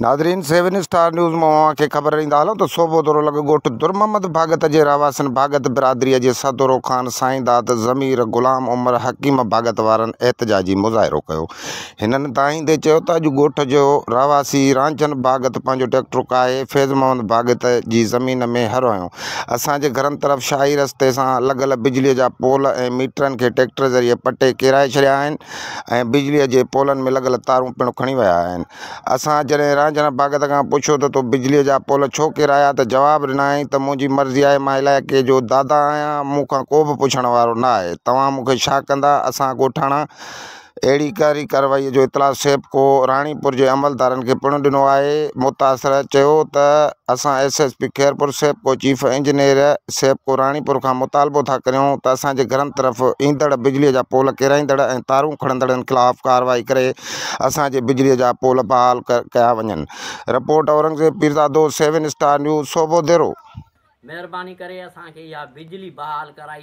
Nadreen, seven star news में अव्हांखे ख़बर ॾींदा। हलूं त सोबो दौरो लॻो ॻोठु दुरमहमद भागत जे रहवासियुनि भागत बिरादरीअ जे सदोरो ख़ान साईं दाद ज़मीर ग़ुलाम उमर हकीम भागत वारनि एहतजाजी मुज़ाहिरो कयो। हिननि त जो रहवासी रांचन भागत पंहिंजो ट्रैक्टर काए फैज़ मोहम्मद भागत जी ज़मीन में हर हरोयो असांजे घरनि तरफ़ शाही रस्ते सां लॻल बिजलीअ जा पोल ऐं मीटरनि खे ट्रैक्टर ज़रिए पटे किराए ऐं बिजलीअ जे पोलनि में लॻल तारूं पिणु विया आहिनि। असां जॾहिं रांझण भागत का पुछो तो तू बिजली जा पोल छो किराया? त जवाबु ॾिनई तो मुझी मर्ज़ी आहे, माँ इलाइक़े जो दादा आया मुखा को बि पुछण वारो न आहे तव्हां मूंखे छा अहिड़ी कारी कार्रवाईअ जो इतलाउ सेबको राणीपुर जे अमलदारनि खे पिणु ॾिनो आहे। मुतासिर चयो त असां S S P Khairpur SEPCO chief engineer SEPCO Ranipur खां मुतालबो था करियूं त असांजे घरनि तरफ़ ईंदड़ बिजलीअ जा पोल किराईंदड़ तारूं खणंदड़नि ख़िलाफ़ु कार्रवाई करे असांजे बिजलीअ जा पोल बहाल कया वञनि। Report Aurangzeb Pirzado seven star news, सोबो देरो। करे बिजली बहाल कराई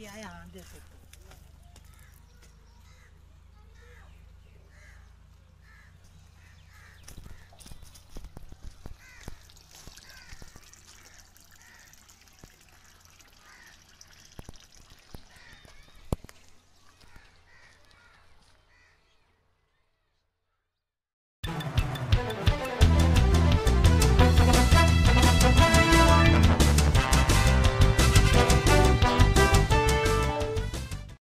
है यहाँ देख सकते हो।